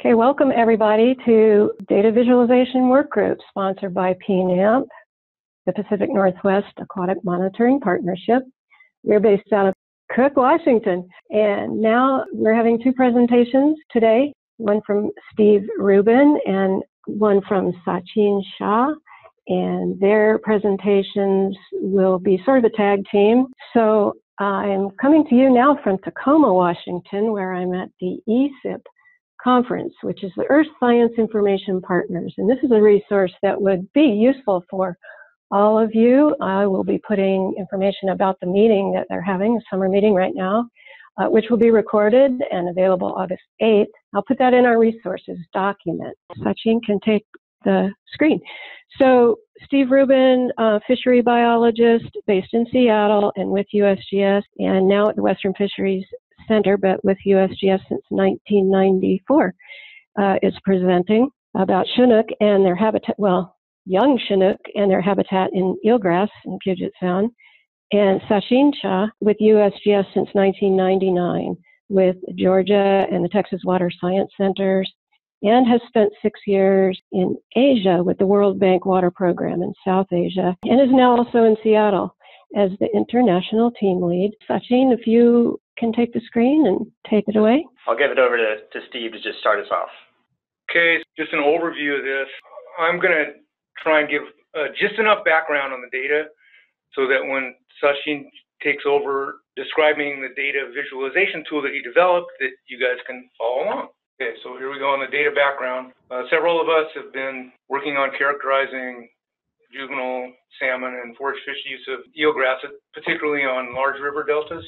Okay, welcome everybody to Data Visualization Work Group sponsored by PNAMP, the Pacific Northwest Aquatic Monitoring Partnership. We're based out of Cook, Washington. And now we're having two presentations today, one from Steve Rubin and one from Sachin Shah. And their presentations will be sort of a tag team. So uh, I'm coming to you now from Tacoma, Washington, where I'm at the ESIP conference, which is the Earth Science Information Partners. And this is a resource that would be useful for all of you. I will be putting information about the meeting that they're having, a summer meeting right now, uh, which will be recorded and available August 8th. I'll put that in our resources document. Sachin can take the screen. So Steve Rubin, uh, fishery biologist based in Seattle and with USGS, and now at the Western Fisheries Center, but with USGS since 1994, uh, is presenting about Chinook and their habitat, well, young Chinook and their habitat in eelgrass in Puget Sound, and Sachin Shah with USGS since 1999 with Georgia and the Texas Water Science Centers, and has spent six years in Asia with the World Bank Water Program in South Asia, and is now also in Seattle as the international team lead. Sachin, if you can take the screen and take it away. I'll give it over to, to Steve to just start us off. Okay, just an overview of this. I'm going to try and give uh, just enough background on the data so that when Sachin takes over describing the data visualization tool that he developed, that you guys can follow along. Okay, so here we go on the data background. Uh, several of us have been working on characterizing juvenile salmon and forage fish use of eelgrass, particularly on large river deltas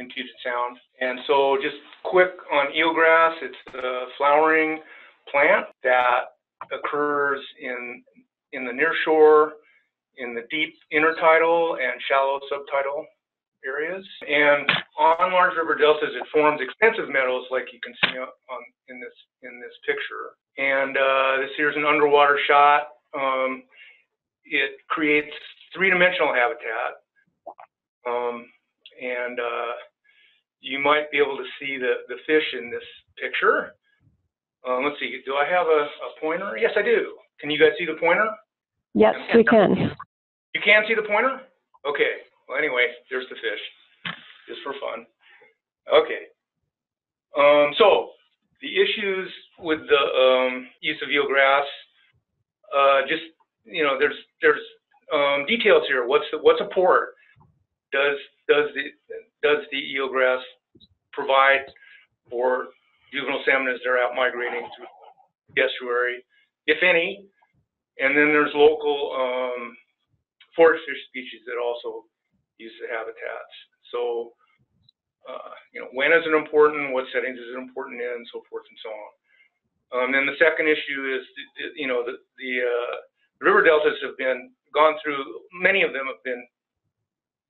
in Puget Sound. And so just quick on eelgrass, it's a flowering plant that occurs in in the nearshore, in the deep intertidal and shallow subtidal areas. And on large river deltas, it forms extensive meadows like you can see on in this in this picture. And uh, this here's an underwater shot. Um, it creates three-dimensional habitat. Um, and uh, you might be able to see the, the fish in this picture. Um, let's see, do I have a, a, pointer? Yes, I do. Can you guys see the pointer? Yes, we can. You can see the pointer? Okay. Well, anyway, there's the fish, just for fun. Okay. Um, so the issues with the um, use of eelgrass, uh, just you know, there's there's um, details here. What's the, what's a port? Does does the does the eelgrass provide for juvenile salmon as they're out migrating through the estuary, if any? And then there's local um, forage fish species that also use the habitats. So, uh, you know, when is it important? What settings is it important in? So forth and so on. Um, and the second issue is, you know, the, the uh, river deltas have been gone through, many of them have been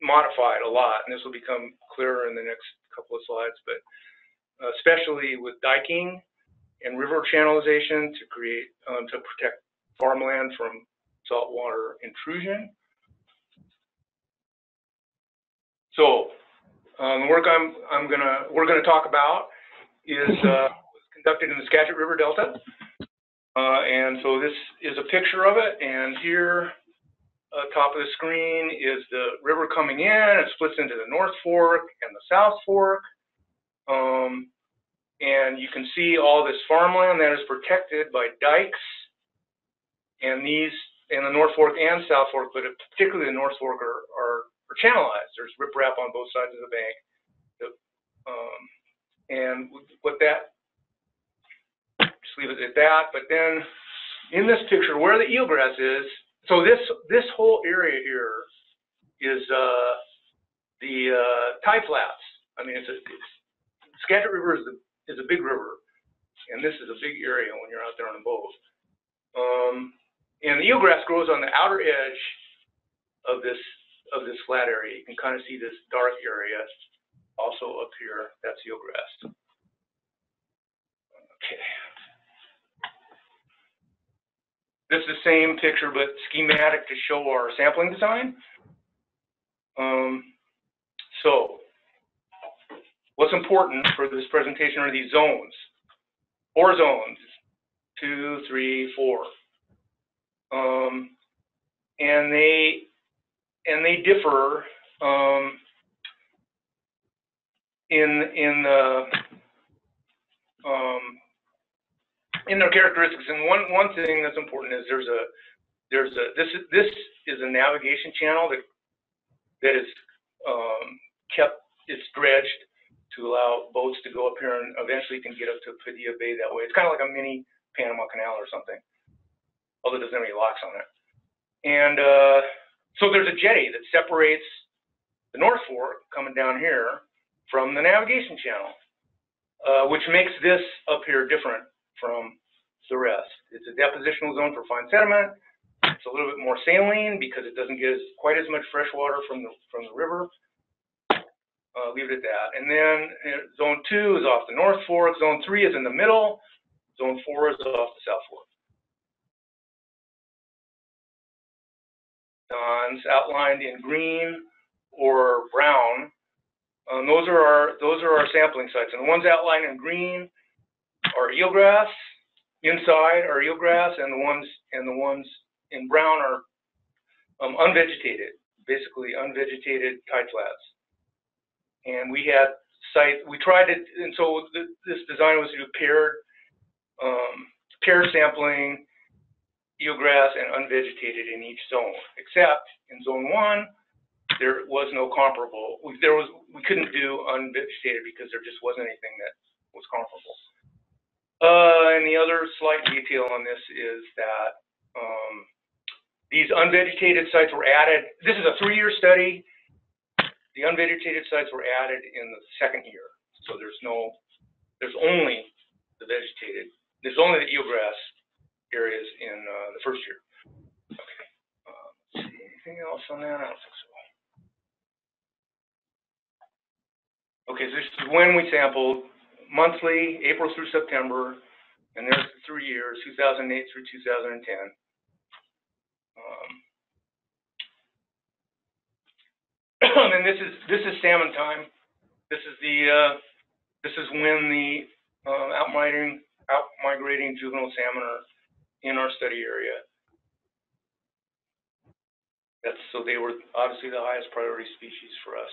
modified a lot, and this will become clearer in the next couple of slides, but uh, especially with diking and river channelization to create, um, to protect farmland from saltwater intrusion. So um, the work I'm, I'm gonna, we're gonna talk about is uh, conducted in the Skagit River Delta. Uh, and so this is a picture of it, and here uh, top of the screen is the river coming in. It splits into the North Fork and the South Fork. Um, and you can see all this farmland that is protected by dikes. And these in the North Fork and South Fork, but particularly the North Fork, are, are, are channelized. There's riprap on both sides of the bank. Um, and what that, just leave it at that. But then in this picture, where the eelgrass is, so this this whole area here is uh, the uh, tide flats. I mean, it's a it's, Skagit River is, the, is a big river, and this is a big area when you're out there on a boat. Um, and the eelgrass grows on the outer edge of this of this flat area. You can kind of see this dark area also up here. That's eelgrass. Okay. This is the same picture, but schematic to show our sampling design. Um, so what's important for this presentation are these zones. four zones, two, three, four. Um, and they and they differ um, in in the um, in their characteristics. And one one thing that's important is there's a there's a this is this is a navigation channel that that is um, kept it's dredged to allow boats to go up here and eventually can get up to Padilla Bay that way. It's kind of like a mini Panama Canal or something, although it doesn't have any locks on it. And uh, so there's a jetty that separates the North Fork coming down here from the navigation channel, uh, which makes this up here different from the rest. It's a depositional zone for fine sediment. It's a little bit more saline because it doesn't get as, quite as much fresh water from the from the river. Uh, leave it at that. And then uh, zone two is off the North Fork. Zone three is in the middle. Zone four is off the South Fork. Ponds outlined in green or brown. Um, those are our those are our sampling sites, and the ones outlined in green are eelgrass. Inside are eelgrass, and the ones and the ones in brown are um, unvegetated, basically unvegetated tide flats and we had site, we tried to, and so th this design was to do paired, um, pair sampling, eelgrass and unvegetated in each zone, except in zone one, there was no comparable. There was, we couldn't do unvegetated because there just wasn't anything that was comparable. Uh, and the other slight detail on this is that um, these unvegetated sites were added. This is a three-year study. The unvegetated sites were added in the second year, so there's no, there's only the vegetated, there's only the eelgrass areas in uh, the first year. Okay. Let's see, anything else on that? I don't think so. Okay, so this is when we sampled monthly, April through September, and there's the three years, 2008 through 2010. Um, and this is this is salmon time. This is the uh, this is when the uh, out migrating out migrating juvenile salmon are in our study area. That's so they were obviously the highest priority species for us.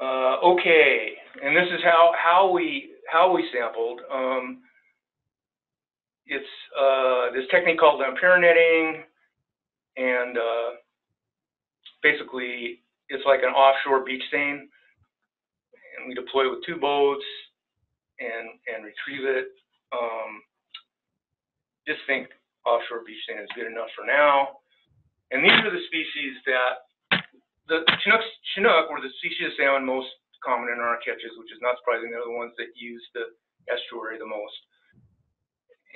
Uh, okay, and this is how how we how we sampled. Um, it's uh, this technique called lampara netting, and uh, basically it's like an offshore beach seine, and we deploy with two boats and and retrieve it. Um, just think offshore beach seine is good enough for now. And these are the species that the Chinook, Chinook were the species of salmon most common in our catches, which is not surprising. They're the ones that use the estuary the most.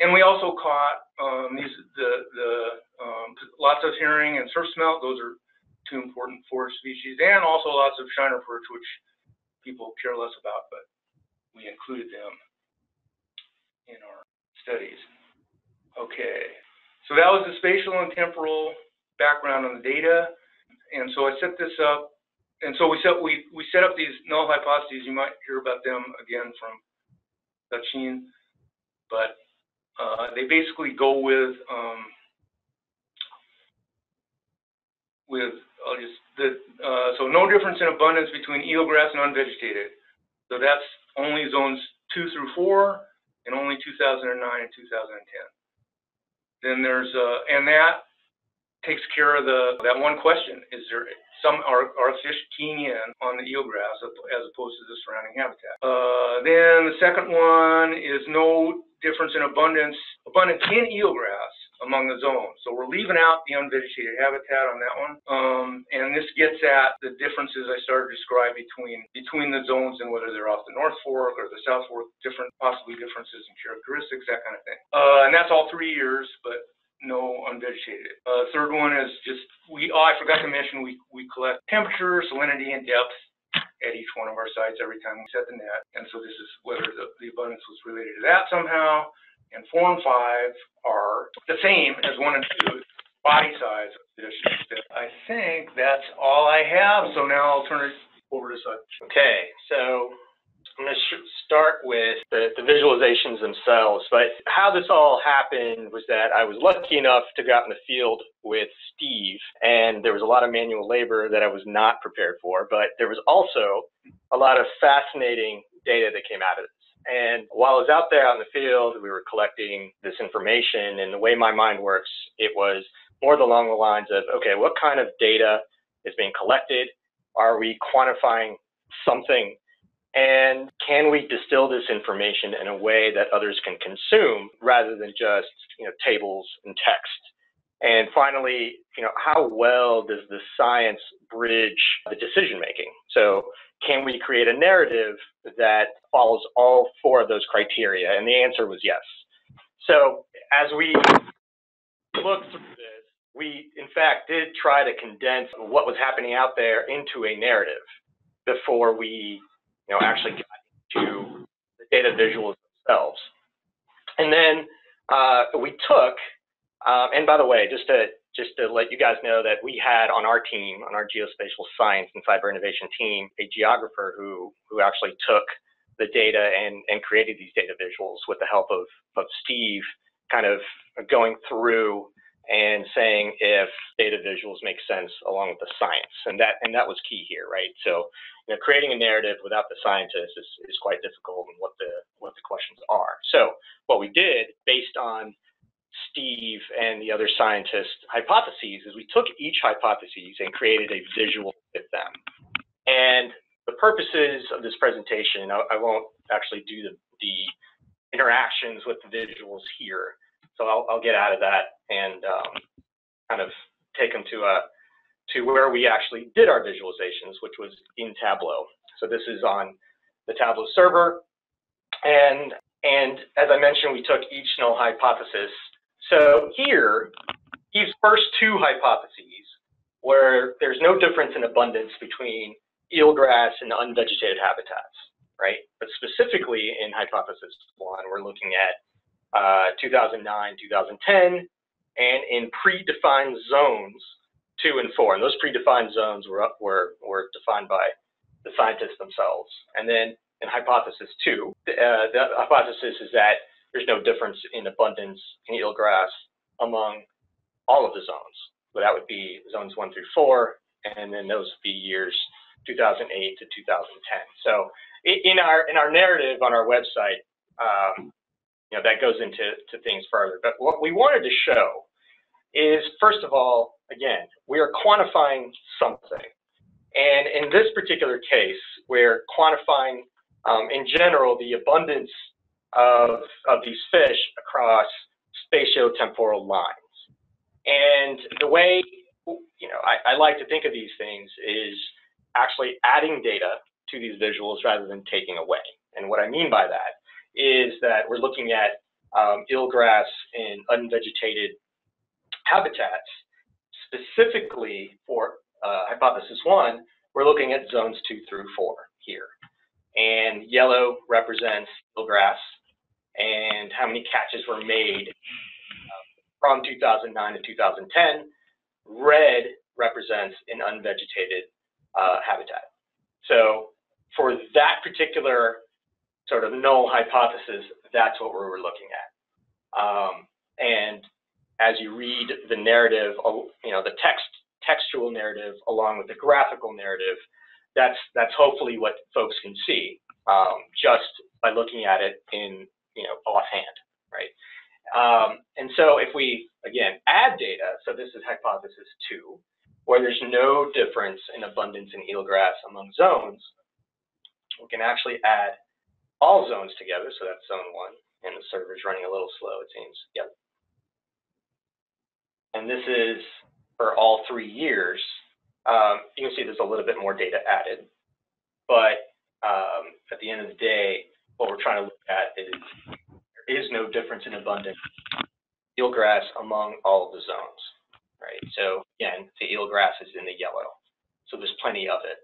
And we also caught um, these the the um, lots of herring and surf smelt. Those are two important forage species, and also lots of shiner perch, which people care less about, but we included them in our studies. Okay, so that was the spatial and temporal background on the data, and so I set this up, and so we set we we set up these null hypotheses. You might hear about them again from Sachin, but uh, they basically go with um, with I'll just the uh, so no difference in abundance between eelgrass and unvegetated. So that's only zones two through four, and only 2009 and 2010. Then there's uh, and that takes care of the that one question: Is there some are, are fish keying in on the eelgrass as opposed to the surrounding habitat? Uh, then the second one is no difference in abundance abundance in eelgrass among the zones. So we're leaving out the unvegetated habitat on that one. Um, and this gets at the differences I started to describe between between the zones and whether they're off the North Fork or the South Fork, different possibly differences in characteristics, that kind of thing. Uh, and that's all three years, but no unvegetated. Uh, third one is just we. Oh, I forgot to mention we we collect temperature, salinity, and depth at each one of our sites every time we set the net. And so this is whether the, the abundance was related to that somehow and four and five are the same as one and two, body size of fish. I think that's all I have, so now I'll turn it over to Sutch. Okay, so I'm going to start with the, the, visualizations themselves, but how this all happened was that I was lucky enough to go out in the field with Steve, and there was a lot of manual labor that I was not prepared for, but there was also a lot of fascinating data that came out of this. And while I was out there on the field, we were collecting this information, and the way my mind works, it was more along the lines of, okay, what kind of data is being collected? Are we quantifying something and can we distill this information in a way that others can consume rather than just you know tables and text? And finally, you know, how well does the science bridge the decision making? So can we create a narrative that follows all four of those criteria? And the answer was yes. So as we look through this, we in fact did try to condense what was happening out there into a narrative before we you know, actually got to the data visuals themselves. And then uh, we took, um, and by the way, just to just to let you guys know that we had on our team, on our geospatial science and cyber innovation team, a geographer who who actually took the data and and created these data visuals with the help of of Steve, kind of going through and saying if data visuals make sense along with the science, and that and that was key here, right? So you know, creating a narrative without the scientists is, is quite difficult and what the what the questions are. So what we did based on Steve and the other scientists' hypotheses is we took each hypothesis and created a visual with them. And the purposes of this presentation, I, I won't actually do the, the interactions with the visuals here. So I'll, I'll get out of that and um, kind of take them to a to where we actually did our visualizations, which was in Tableau. So this is on the Tableau server. And, and as I mentioned, we took each null hypothesis. So here, these first two hypotheses, where there's no difference in abundance between eelgrass and unvegetated habitats, right? But specifically in hypothesis one, we're looking at uh, 2009, 2010, and in predefined zones two and four, and those predefined zones were up, were were defined by the scientists themselves. And then in hypothesis two, uh, the hypothesis is that there's no difference in abundance in eelgrass among all of the zones. So that would be zones one through four, and then those would be years 2008 to 2010. So in our in our narrative on our website, um, you know that goes into to things further. But what we wanted to show is first of all again, we are quantifying something. And in this particular case, we're quantifying, um, in general, the abundance of, of these fish across spatiotemporal lines. And the way, you know, I, I like to think of these things is actually adding data to these visuals rather than taking away. And what I mean by that is that we're looking at um, eelgrass in unvegetated habitats specifically for uh, hypothesis one, we're looking at zones two through four here. And yellow represents eelgrass and how many catches were made uh, from 2009 to 2010. Red represents an unvegetated uh, habitat. So for that particular sort of null hypothesis, that's what we were looking at. Um, and as you read the narrative, you know, the text textual narrative along with the graphical narrative, that's that's hopefully what folks can see um, just by looking at it in you know offhand, right? Um, and so if we again add data, so this is hypothesis two, where there's no difference in abundance in eelgrass among zones, we can actually add all zones together. So that's zone one, and the server's running a little slow, it seems. Yep and this is for all three years, um, you can see there's a little bit more data added. But um, at the end of the day, what we're trying to look at is there is no difference in abundance eelgrass among all of the zones, right? So again, the eelgrass is in the yellow, so there's plenty of it.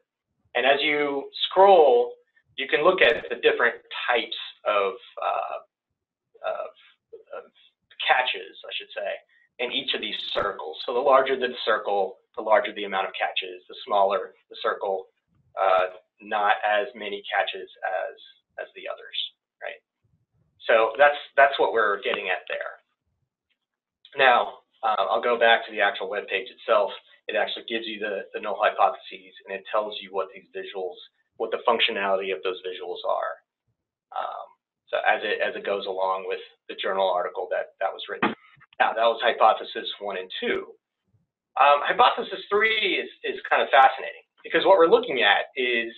And as you scroll, you can look at the different types of, uh, of, of catches, I should say in each of these circles. So the larger the circle, the larger the amount of catches. The smaller the circle, uh, not as many catches as as the others, right? so that's that's what we're getting at there. Now, uh, I'll go back to the actual web page itself. It actually gives you the, the null hypotheses, and it tells you what these visuals, what the functionality of those visuals are. Um, so as it as it goes along with the journal article that that was written. Now that was hypothesis one and two. Um, hypothesis three is is kind of fascinating because what we're looking at is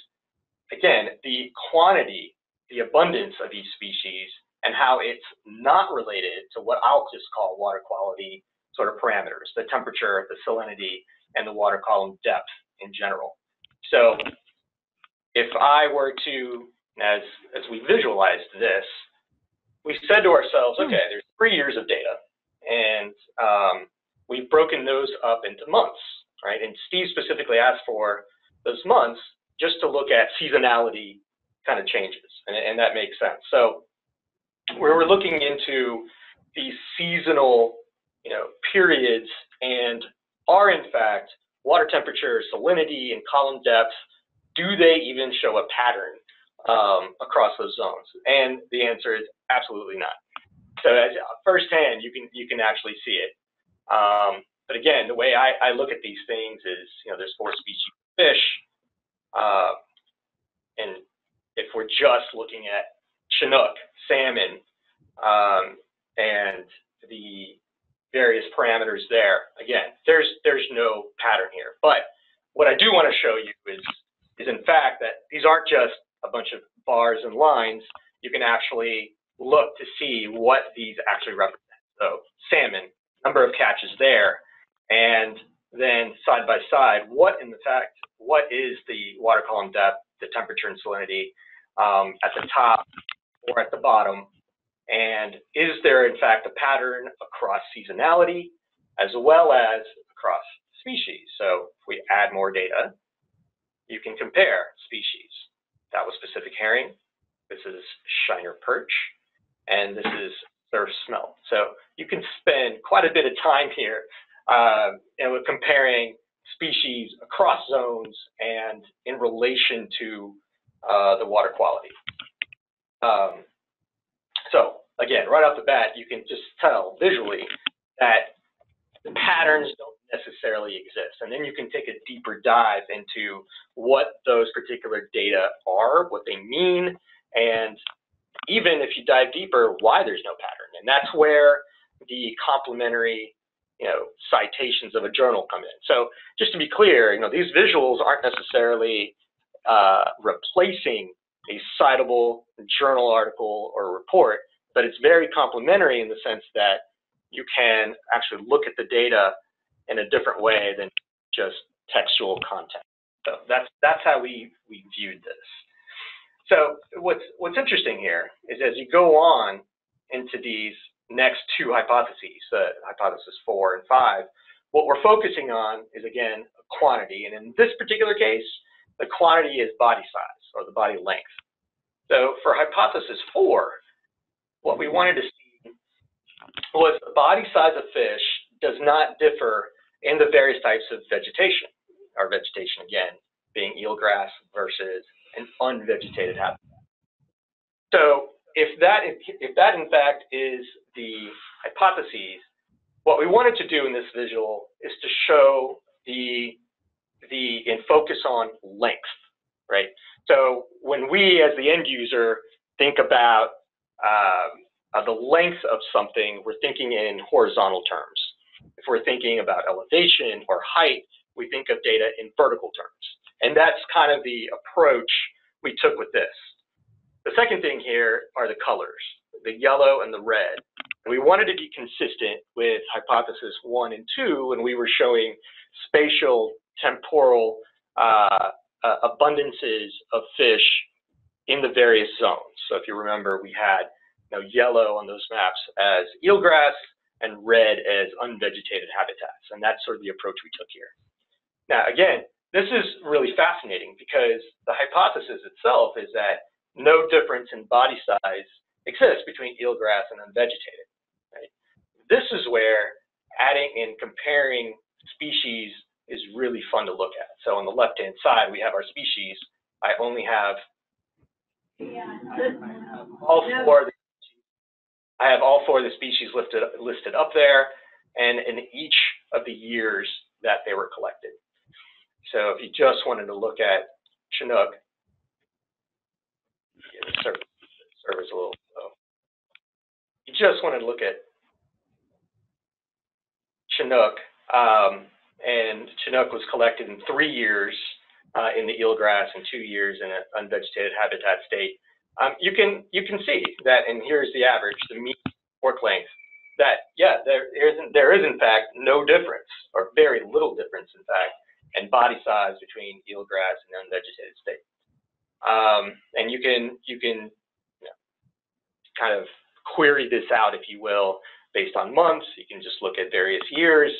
again the quantity, the abundance of each species, and how it's not related to what I'll just call water quality sort of parameters, the temperature, the salinity, and the water column depth in general. So if I were to as, as we visualized this, we said to ourselves, okay, there's three years of data, and um, we've broken those up into months, right? And Steve specifically asked for those months just to look at seasonality kind of changes, and, and that makes sense. So where we're looking into these seasonal, you know, periods and are in fact water temperature, salinity, and column depth, do they even show a pattern um, across those zones? And the answer is absolutely not. So as, firsthand, you can you can actually see it. Um, but again, the way I, I, look at these things is, you know, there's four species of fish, uh, and if we're just looking at Chinook, salmon, um, and the various parameters there, again, there's there's no pattern here. But what I do want to show you is is in fact that these aren't just a bunch of bars and lines, you can actually look to see what these actually represent. So salmon, number of catches there, and then side by side, what in the fact, what is the water column depth, the temperature and salinity um, at the top or at the bottom, and is there in fact a pattern across seasonality as well as across species? So if we add more data, you can compare species. That was Pacific herring. This is shiner perch. And this is surf smelt. So you can spend quite a bit of time here uh, and we're comparing species across zones and in relation to uh, the water quality. Um, so again, right off the bat, you can just tell visually that the patterns don't necessarily exist. And then you can take a deeper dive into what those particular data are, what they mean, and even if you dive deeper, why there's no pattern. And that's where the complementary you know, citations of a journal come in. So just to be clear, you know, these visuals aren't necessarily uh, replacing a citable journal article or report, but it's very complementary in the sense that you can actually look at the data in a different way than just textual content. So that's that's how we we viewed this. So what's what's interesting here is as you go on into these next two hypotheses, uh, hypothesis four and five, what we're focusing on is again a quantity, and in this particular case, the quantity is body size or the body length. So for hypothesis four, what we wanted to see was the body size of fish does not differ in the various types of vegetation. Our vegetation, again, being eelgrass versus an unvegetated habitat. So if that, if that in fact is the hypothesis, what we wanted to do in this visual is to show the, the and focus on length, right? So when we as the end user think about um, uh, the length of something, we're thinking in horizontal terms. If we're thinking about elevation or height, we think of data in vertical terms. And that's kind of the approach we took with this. The second thing here are the colors, the yellow and the red. We wanted to be consistent with hypothesis one and two when we were showing spatial, temporal uh, uh, abundances of fish in the various zones. So if you remember, we had you know, yellow on those maps as eelgrass, and red as unvegetated habitats. And that's sort of the approach we took here. Now, again, this is really fascinating because the hypothesis itself is that no difference in body size exists between eelgrass and unvegetated. Right? This is where adding and comparing species is really fun to look at. So on the left-hand side, we have our species. I only have all four I have all four of the species listed, listed up there and in each of the years that they were collected. So if you just wanted to look at Chinook, yeah, the server's a little slow. You just wanted to look at Chinook, um, and Chinook was collected in three years uh, in the eelgrass and two years in an unvegetated habitat state. Um, you can you can see that, and here's the average, the mean fork length. That yeah, there isn't there is in fact no difference, or very little difference, in fact, in body size between eelgrass and unvegetated state. Um, and you can you can you know, kind of query this out, if you will, based on months. You can just look at various years.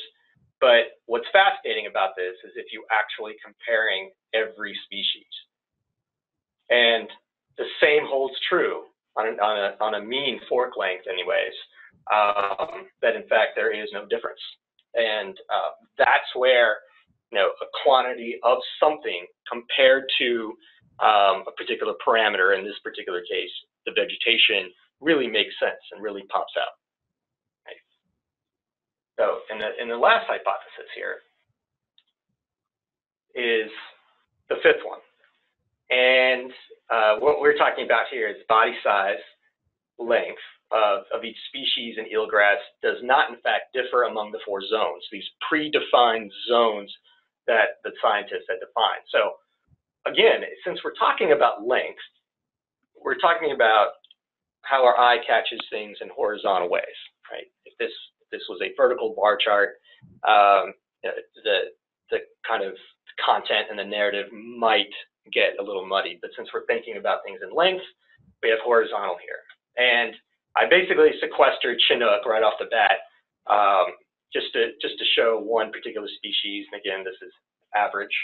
But what's fascinating about this is if you actually comparing every species. And the same holds true on, an, on, a, on a mean fork length anyways, um, that in fact there is no difference. And uh, that's where you know, a quantity of something compared to um, a particular parameter, in this particular case, the vegetation, really makes sense and really pops out. Right? So, and the, and the last hypothesis here is the fifth one. And uh, what we're talking about here is body size, length of, of each species in eelgrass does not, in fact, differ among the four zones, these predefined zones that the scientists had defined. So again, since we're talking about length, we're talking about how our eye catches things in horizontal ways, right? If this if this was a vertical bar chart, um, the the kind of content and the narrative might get a little muddy. But since we're thinking about things in length, we have horizontal here. And I basically sequestered Chinook right off the bat, um, just to just to show one particular species. And again, this is average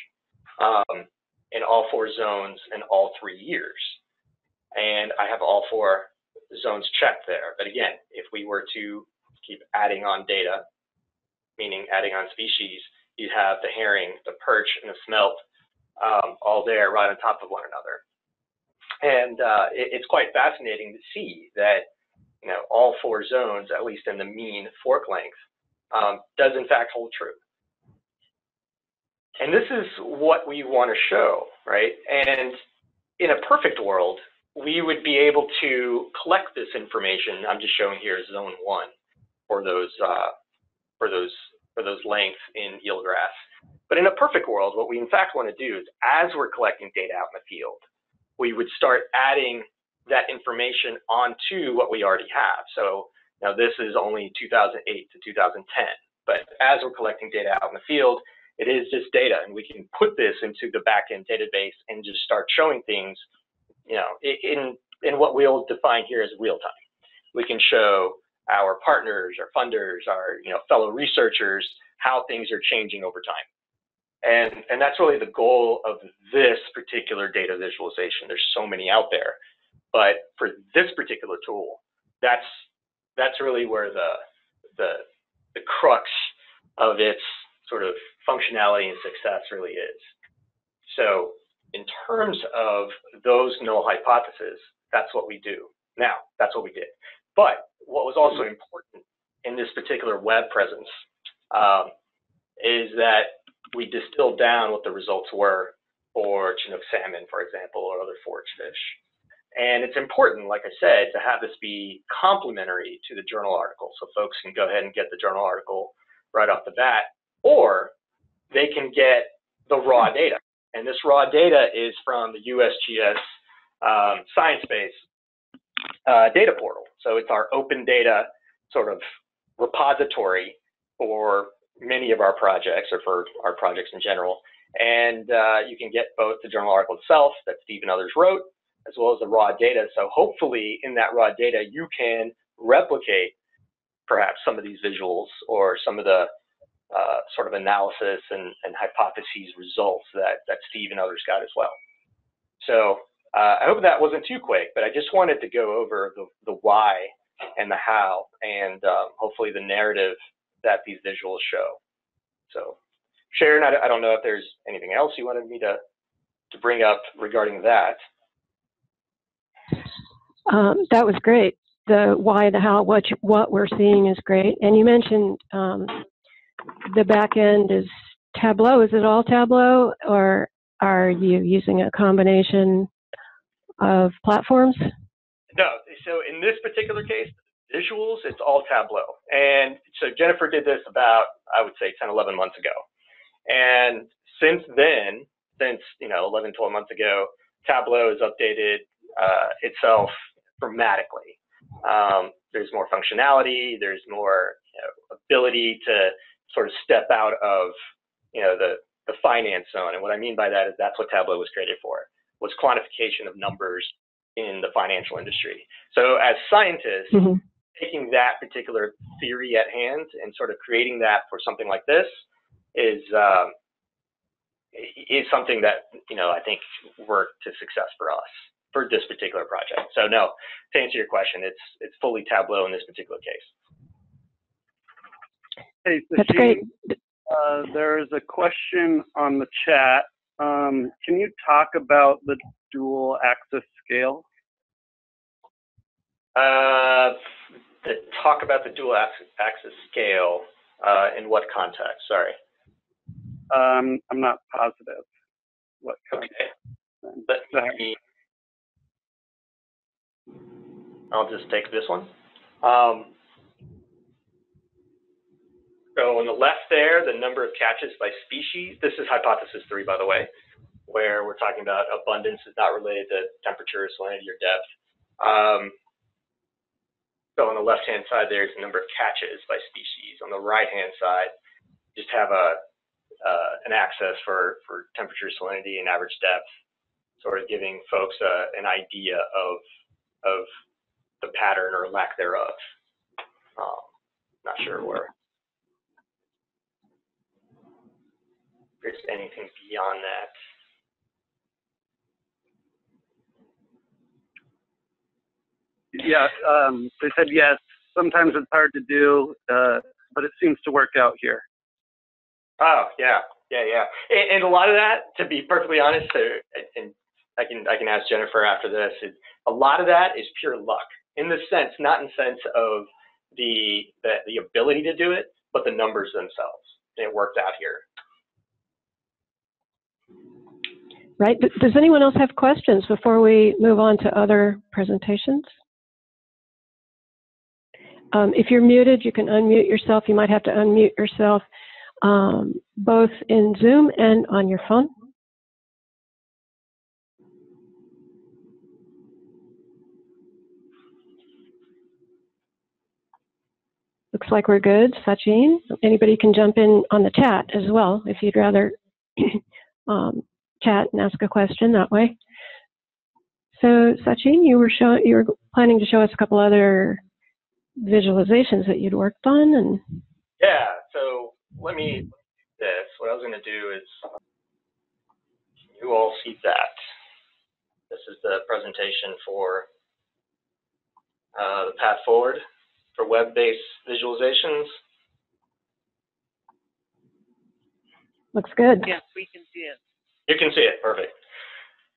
um, in all four zones in all three years. And I have all four zones checked there. But again, if we were to keep adding on data, meaning adding on species, you'd have the herring, the perch, and the smelt um, all there right on top of one another. And uh, it, it's quite fascinating to see that you know all four zones, at least in the mean fork length, um, does in fact hold true. And this is what we want to show, right? And in a perfect world, we would be able to collect this information. I'm just showing here zone one for those uh, for those for those lengths in eelgrass. But in a perfect world, what we in fact want to do is as we're collecting data out in the field, we would start adding that information onto what we already have. So now this is only 2008 to 2010, but as we're collecting data out in the field, it is just data and we can put this into the backend database and just start showing things, you know, in, in what we'll define here as real time. We can show our partners, our funders, our you know fellow researchers, how things are changing over time. And, and that's really the goal of this particular data visualization. There's so many out there, but for this particular tool, that's that's really where the the the crux of its sort of functionality and success really is. So in terms of those null hypotheses, that's what we do. Now, that's what we did. But what was also important in this particular web presence um, is that we distilled down what the results were for Chinook salmon, for example, or other forage fish. And it's important, like I said, to have this be complementary to the journal article. So folks can go ahead and get the journal article right off the bat, or they can get the raw data. And this raw data is from the USGS um, ScienceBase uh, data portal. So it's our open data sort of repository for many of our projects or for our projects in general. And uh, you can get both the journal article itself that Steve and others wrote, as well as the raw data. So hopefully in that raw data, you can replicate perhaps some of these visuals or some of the uh, sort of analysis and, and, hypotheses results that, that Steve and others got as well. So uh, I hope that wasn't too quick, but I just wanted to go over the, the why and the how and um, hopefully the narrative that these visuals show. So Sheryn, I, I don't know if there's anything else you wanted me to, to bring up regarding that. Um, that was great. the why, the how, what you, what we're seeing is great. And you mentioned um, the back end is Tableau. Is it all Tableau, or are you using a combination of platforms? No. So in this particular case, visuals, it's all Tableau. And so Jennifer did this about, I would say, 10, 11 months ago. And since then, since, you know, 11, 12 months ago, Tableau has updated uh, itself dramatically. Um, there's more functionality, there's more you know, ability to sort of step out of, you know, the, the finance zone. And what I mean by that is that's what Tableau was created for, was quantification of numbers in the financial industry. So as scientists, mm-hmm. Taking that particular theory at hand and sort of creating that for something like this is um, is something that you know I think worked to success for us for this particular project. So no, to answer your question, it's it's fully Tableau in this particular case. Hey, That's great. Uh, there is a question on the chat. Um, can you talk about the dual axis scale? Uh, talk about the dual axis, axis scale uh, in what context? Sorry. Um, I'm not positive. What context? Okay. Let me, I'll just take this one. Um, so on the left there, the number of catches by species. This is hypothesis three, by the way, where we're talking about abundance is not related to temperature, salinity, or depth. Um, so on the left-hand side, there's the number of catches by species. On the right-hand side, just have a uh, an access for, for temperature, salinity, and average depth, sort of giving folks uh, an idea of of the pattern or lack thereof. Um, not sure where there's anything beyond that. Yeah, um, they said yes. Sometimes it's hard to do, uh, but it seems to work out here. Oh yeah, yeah, yeah. And, and a lot of that, to be perfectly honest, uh, and I can I can ask Jennifer after this. Is, a lot of that is pure luck, in the sense, not in sense of the, the the ability to do it, but the numbers themselves. It worked out here. Right. Does anyone else have questions before we move on to other presentations? Um, if you're muted, you can unmute yourself. You might have to unmute yourself um, both in Zoom and on your phone. Looks like we're good. Sachin, anybody can jump in on the chat as well if you'd rather um, chat and ask a question that way. So Sachin, you were show, you were planning to show us a couple other visualizations that you'd worked on and yeah so let me do this. What i was going to do is you all see that. This is the presentation for uh, the path forward for web-based visualizations. Looks good. Yes we can see it. You can see it perfect.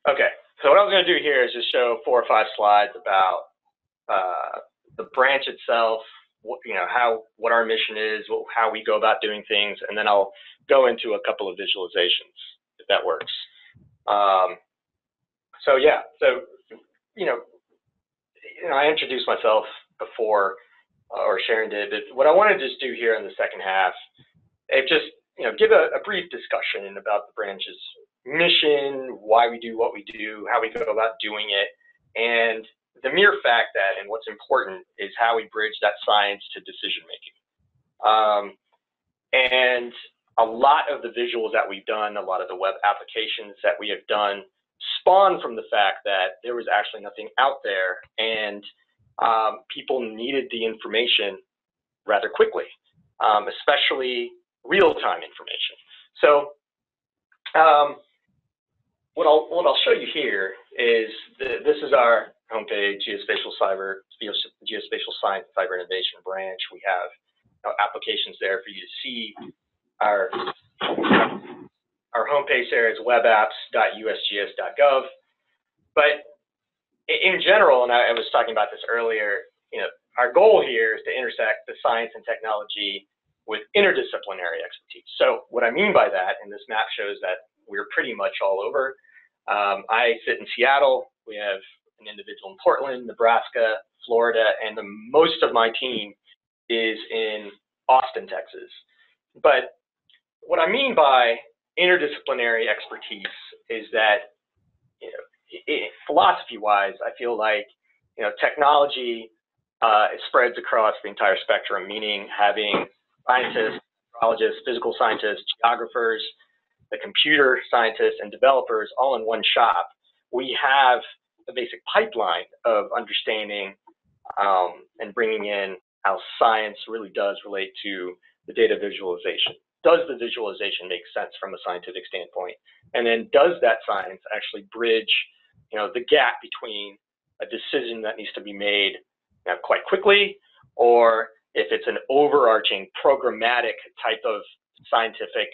Okay so what i was going to do here is just show four or five slides about uh, the branch itself, what, you know, how what our mission is, what, how we go about doing things, and then I'll go into a couple of visualizations if that works. Um, so yeah, so you know, you know, I introduced myself before, uh, or Sheryn did, but what I want to just do here in the second half, is just you know, give a, a brief discussion about the branch's mission, why we do what we do, how we go about doing it, and the mere fact that, and what's important, is how we bridge that science to decision making. Um, and a lot of the visuals that we've done, a lot of the web applications that we have done, spawn from the fact that there was actually nothing out there, and um, people needed the information rather quickly, um, especially real-time information. So um, what I'll what I'll show you here is the, this is our homepage, geospatial cyber, geospatial science cyber innovation branch. We have you know, applications there for you to see. Our our homepage there is webapps.usgs.gov. But in general, and I was talking about this earlier, you know, our goal here is to intersect the science and technology with interdisciplinary expertise. So what I mean by that, and this map shows that we're pretty much all over. Um, I sit in Seattle. We have an individual in Portland, Nebraska, Florida, and the, most of my team is in Austin, Texas. But what I mean by interdisciplinary expertise is that, you know, philosophy-wise, I feel like, you know, technology uh, spreads across the entire spectrum, meaning having scientists, meteorologists, physical scientists, geographers, the computer scientists, and developers all in one shop. We have a basic pipeline of understanding um, and bringing in how science really does relate to the data visualization. Does the visualization make sense from a scientific standpoint? And then does that science actually bridge, you know, the gap between a decision that needs to be made quite quickly, or if it's an overarching programmatic type of scientific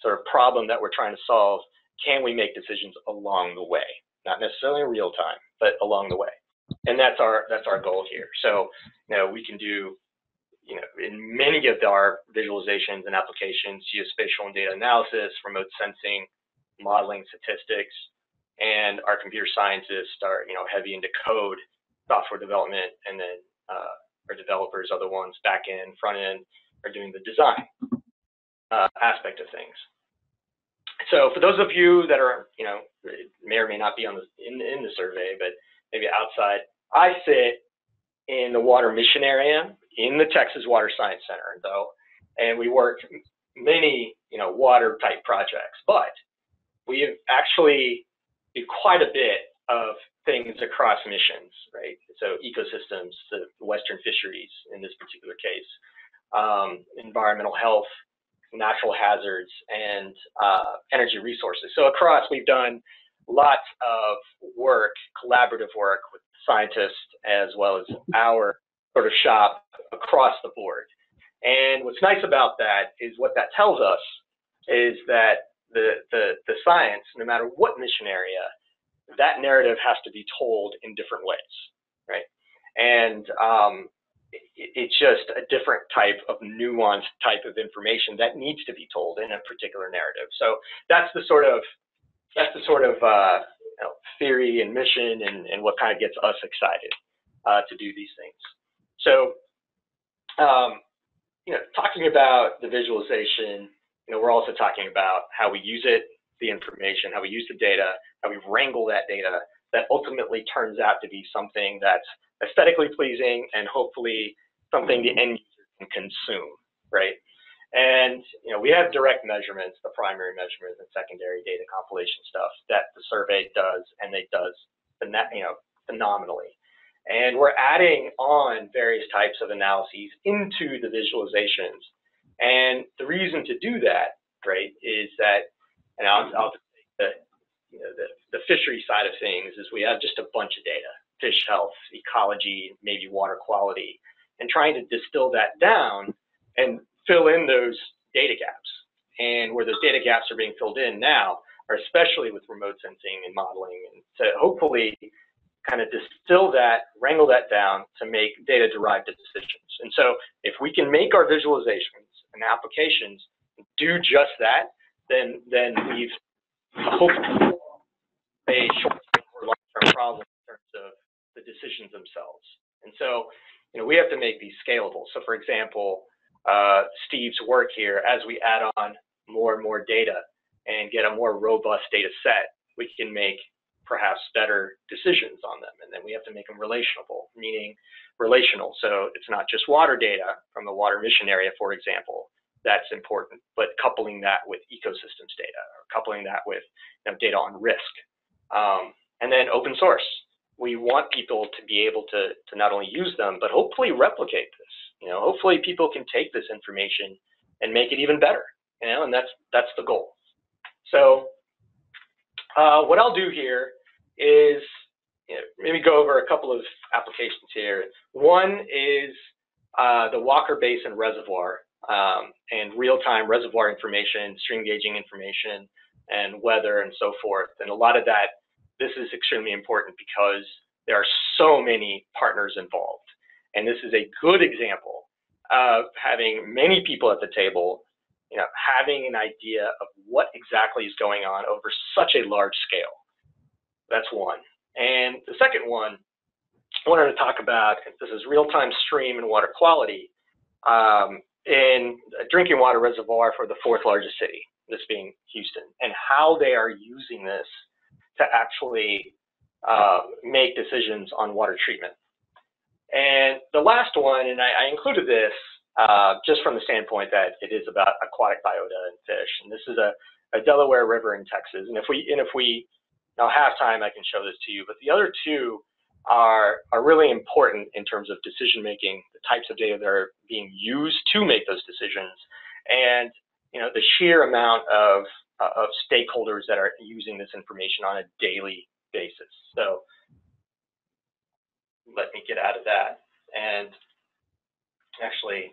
sort of problem that we're trying to solve, can we make decisions along the way? Not necessarily in real time, but along the way. And that's our that's our goal here. So, you know, we can do you know, in many of our visualizations and applications, geospatial and data analysis, remote sensing, modeling statistics, and our computer scientists are, you know, heavy into code, software development, and then uh, our developers, other ones, back end, front end, are doing the design uh, aspect of things. So for those of you that are, you know, may or may not be on the in, in the survey, but maybe outside, I sit in the water mission area in the Texas Water Science Center, though, and we work many, you know, water type projects, but we have actually do quite a bit of things across missions, right? So ecosystems, the Western fisheries in this particular case, um, environmental health, natural hazards, and uh, energy resources. So across, we've done lots of work, collaborative work with scientists as well as our sort of shop across the board. And what's nice about that is what that tells us is that the, the, the science, no matter what mission area, that narrative has to be told in different ways, right? And um, it's just a different type of nuanced type of information that needs to be told in a particular narrative. So that's the sort of that's the sort of uh, you know, theory and mission and, and what kind of gets us excited uh, to do these things. So, um, you know, talking about the visualization, you know, we're also talking about how we use it, the information, how we use the data, how we wrangle that data that ultimately turns out to be something that's aesthetically pleasing and hopefully something the end user can consume, right? And you know, we have direct measurements, the primary measurements and secondary data compilation stuff that the survey does, and it does, you know, phenomenally. And we're adding on various types of analyses into the visualizations. And the reason to do that, right, is that, and I'll, I'll the, you know, the, the fishery side of things, is we have just a bunch of data, fish health, ecology, maybe water quality, and trying to distill that down and fill in those data gaps. And where those data gaps are being filled in now are especially with remote sensing and modeling and to hopefully kind of distill that, wrangle that down to make data derived decisions. And so if we can make our visualizations and applications do just that, then then we've hopefully a short or long-term problem in terms of the decisions themselves. And so, you know, we have to make these scalable. So for example, uh, Steve's work here, as we add on more and more data and get a more robust data set, we can make perhaps better decisions on them. And then we have to make them relational, meaning relational. So it's not just water data from the water mission area, for example, that's important, but coupling that with ecosystems data or coupling that with you know, data on risk. Um, and then open source. We want people to be able to, to not only use them, but hopefully replicate this. You know, hopefully people can take this information and make it even better. You know, and that's that's the goal. So uh, what I'll do here is you know, maybe go over a couple of applications here. One is uh, the Walker Basin Reservoir um, and real-time reservoir information, stream gauging information, and weather and so forth. And a lot of that, this is extremely important because there are so many partners involved. And this is a good example of having many people at the table, you know, having an idea of what exactly is going on over such a large scale. That's one. And the second one I wanted to talk about, this is real-time stream and water quality um, in a drinking water reservoir for the fourth largest city, this being Houston, and how they are using this to actually uh, make decisions on water treatment. And the last one, and I, I included this uh, just from the standpoint that it is about aquatic biota and fish. And this is a, a Delaware River in Texas. And if we and if we now have time, I can show this to you. But the other two are are really important in terms of decision making, the types of data that are being used to make those decisions, and you know the sheer amount of uh, of stakeholders that are using this information on a daily basis. So let me get out of that and actually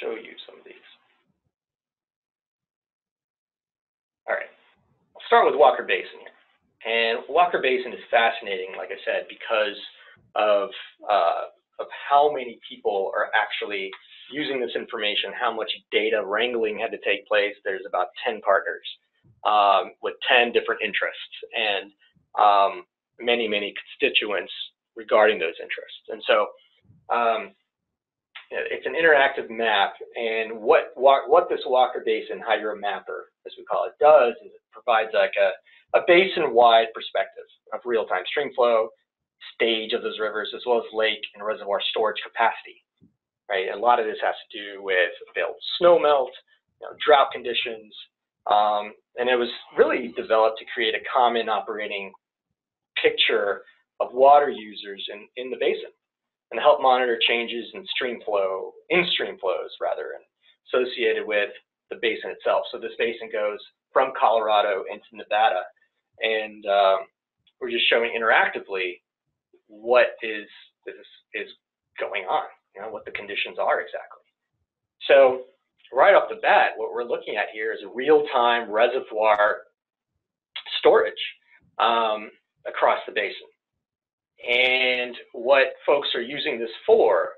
show you some of these. All right, I'll start with Walker Basin here. And Walker Basin is fascinating, like I said, because of, uh, of how many people are actually using this information, how much data wrangling had to take place. There's about 10 partners um, with 10 different interests and um, many, many constituents regarding those interests. And so um, it's an interactive map, and what what this Walker Basin Hydro Mapper, as we call it, does is it provides like a, a basin-wide perspective of real-time stream flow, stage of those rivers, as well as lake and reservoir storage capacity. Right, and a lot of this has to do with available snow melt, you know, drought conditions, um, and it was really developed to create a common operating picture of water users in, in the basin and help monitor changes in stream flow, in stream flows rather, and associated with the basin itself. So this basin goes from Colorado into Nevada, and um, we're just showing interactively what is, is is going on, know, what the conditions are exactly. So right off the bat, what we're looking at here is a real-time reservoir storage um, across the basin. And what folks are using this for,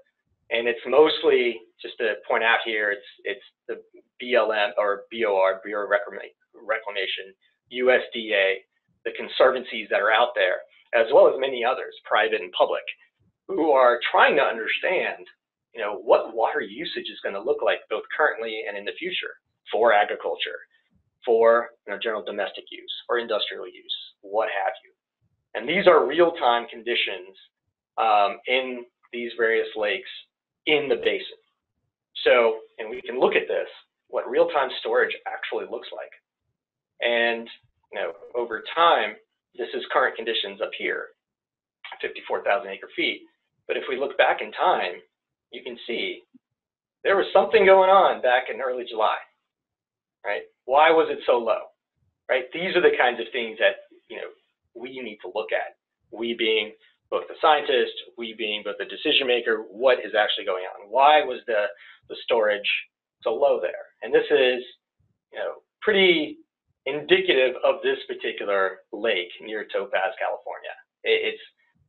and it's mostly, just to point out here, it's, it's the BLM or BOR, Bureau of Reclamation, USDA, the conservancies that are out there, as well as many others, private and public, who are trying to understand, you know, what water usage is going to look like both currently and in the future for agriculture, for you know, general domestic use or industrial use, what have you. And these are real-time conditions um, in these various lakes in the basin. So, and we can look at this, what real-time storage actually looks like. And you know, over time, this is current conditions up here, 54,000 acre feet. But if we look back in time, you can see there was something going on back in early July, right? Why was it so low, right? These are the kinds of things that, you know, we need to look at. We being both the scientist, we being both the decision maker, what is actually going on? Why was the, the storage so low there? And this is, you know, pretty indicative of this particular lake near Topaz, California. It's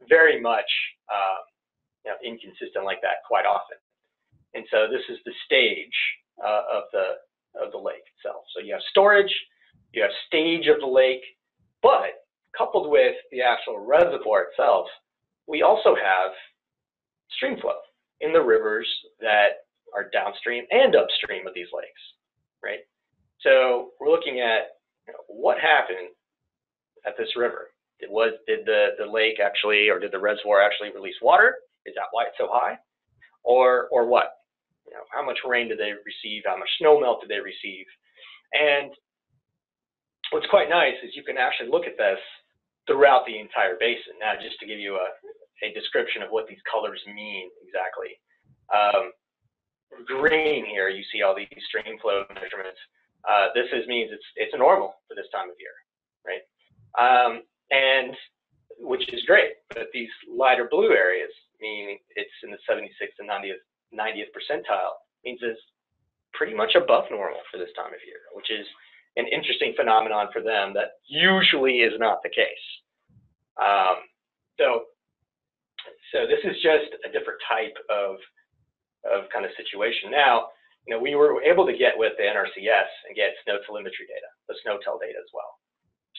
very much uh, you know, inconsistent like that quite often. And so this is the stage uh, of the of the lake itself. So you have storage, you have stage of the lake, but coupled with the actual reservoir itself, we also have stream flow in the rivers that are downstream and upstream of these lakes, right? So we're looking at you know, what happened at this river. It was did the the lake actually or did the reservoir actually release water? Is that why it's so high? Or or what? You know, how much rain do they receive? How much snow melt did they receive? And what's quite nice is you can actually look at this throughout the entire basin. Now, just to give you a, a description of what these colors mean exactly. Um, green here, you see all these stream flow measurements. Uh, this is, means it's it's normal for this time of year, right? Um, and which is great. But these lighter blue areas, meaning it's in the 76th and 90th 90th percentile, means it's pretty much above normal for this time of year, which is an interesting phenomenon for them that usually is not the case. Um, so so this is just a different type of, of kind of situation. Now, you know, we were able to get with the NRCS and get snow telemetry data, the SNOTEL data as well.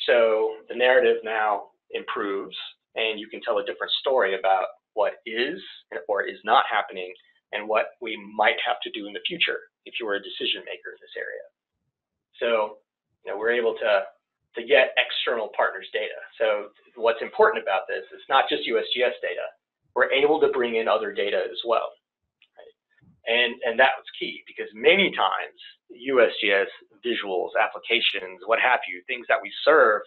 So the narrative now improves and you can tell a different story about what is or is not happening and what we might have to do in the future if you were a decision maker in this area. So, you know, we're able to to get external partners data. So what's important about this is not just USGS data. We're able to bring in other data as well. And, and that was key because many times USGS visuals, applications, what have you, things that we serve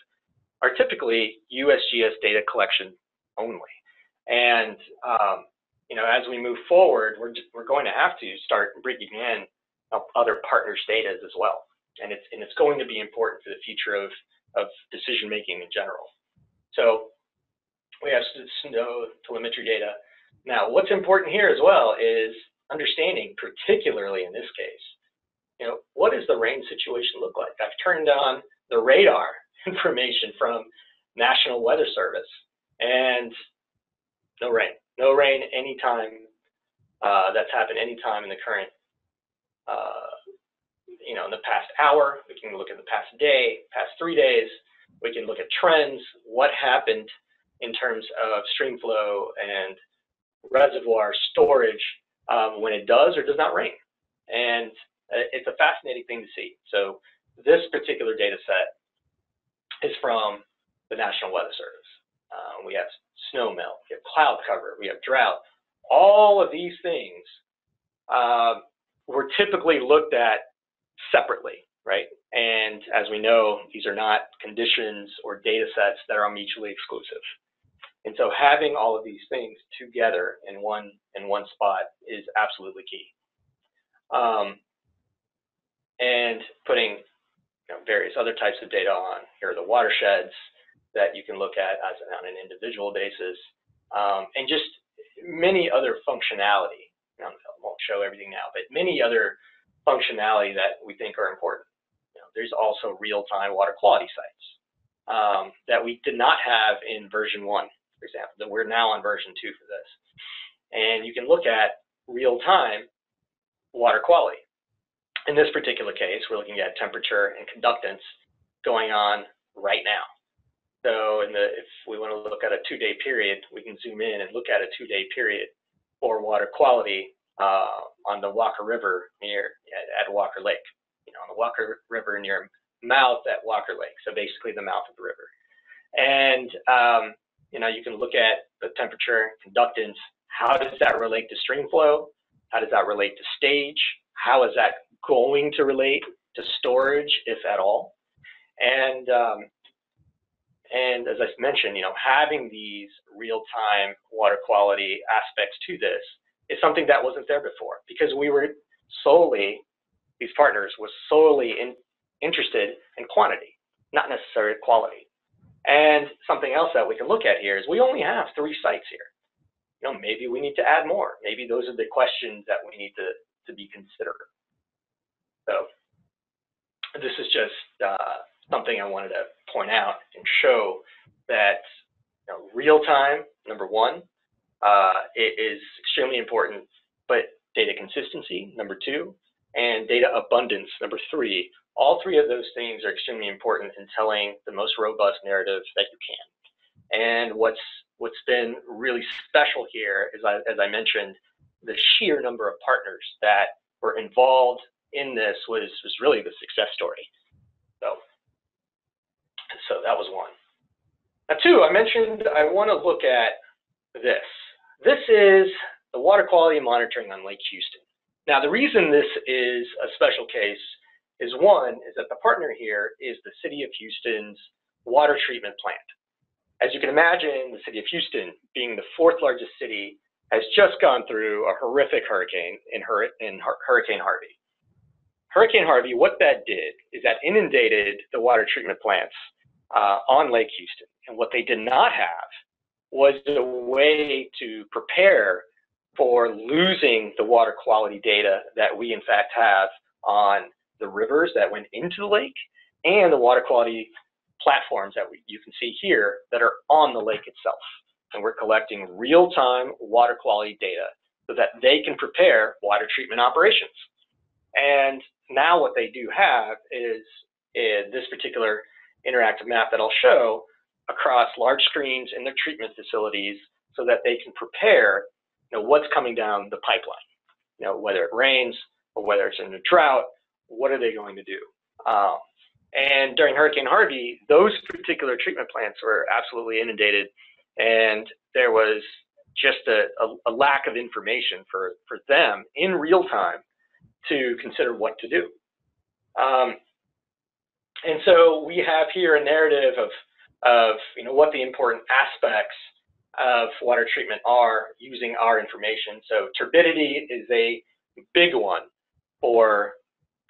are typically USGS data collection only. And um, you know, as we move forward, we're we're going to have to start bringing in other partners' data as well, and it's and it's going to be important for the future of of decision making in general. So we have snow telemetry data. Now, what's important here as well is understanding, particularly in this case, you know, what does the rain situation look like? I've turned on the radar information from National Weather Service, and no rain. No rain anytime uh, that's happened anytime in the current, uh, you know, in the past hour. We can look at the past day, past three days. We can look at trends, what happened in terms of stream flow and reservoir storage um, when it does or does not rain. And uh, it's a fascinating thing to see. So this particular data set is from the National Weather Service. Uh, we have snow melt, we have cloud cover, we have drought. All of these things uh, were typically looked at separately, right? And as we know, these are not conditions or data sets that are mutually exclusive. And so having all of these things together in one in one spot is absolutely key. Um, and putting you know, various other types of data on. Here are the watersheds, that you can look at as on an individual basis, um, and just many other functionality. I won't show everything now, but many other functionality that we think are important. You know, there's also real-time water quality sites um, that we did not have in version one, for example. That we're now on version two for this, and you can look at real-time water quality. In this particular case, we're looking at temperature and conductance going on right now. So in the, if we want to look at a two-day period, we can zoom in and look at a two-day period for water quality uh, on the Walker River near at, at, Walker Lake. You know, on the Walker River near mouth at Walker Lake. So basically the mouth of the river. And um, you know, you can look at the temperature, conductance. How does that relate to stream flow? How does that relate to stage? How is that going to relate to storage, if at all? And um, and as I mentioned, you know, having these real-time water quality aspects to this is something that wasn't there before because we were solely, these partners were solely in, interested in quantity, not necessarily quality. And something else that we can look at here is we only have three sites here. You know, maybe we need to add more. Maybe those are the questions that we need to, to be considered. So this is just uh, something I wanted to point out and show that you know, real time, number one, uh, it is extremely important, but data consistency, number two, and data abundance, number three, all three of those things are extremely important in telling the most robust narrative that you can. And what's what's been really special here is, I, as I mentioned, the sheer number of partners that were involved in this was was really the success story. So that was one. Now, two, I mentioned I want to look at this. This is the water quality monitoring on Lake Houston. Now, the reason this is a special case is one, is that the partner here is the City of Houston's water treatment plant. As you can imagine, the City of Houston, being the fourth largest city, has just gone through a horrific hurricane in, Hur in Hurricane Harvey. Hurricane Harvey, what that did is that inundated the water treatment plants uh, on Lake Houston. And what they did not have was a way to prepare for losing the water quality data that we in fact have on the rivers that went into the lake and the water quality platforms that we, you can see here that are on the lake itself. and we're collecting real-time water quality data so that they can prepare water treatment operations. And now what they do have is, is this particular interactive map that I'll show across large screens in their treatment facilities so that they can prepare you know, what's coming down the pipeline. You know, whether it rains or whether it's in a drought, what are they going to do? Um, and during Hurricane Harvey, those particular treatment plants were absolutely inundated, and there was just a, a, a lack of information for, for them in real time to consider what to do. Um, and so we have here a narrative of, of you know, what the important aspects of water treatment are using our information. So turbidity is a big one for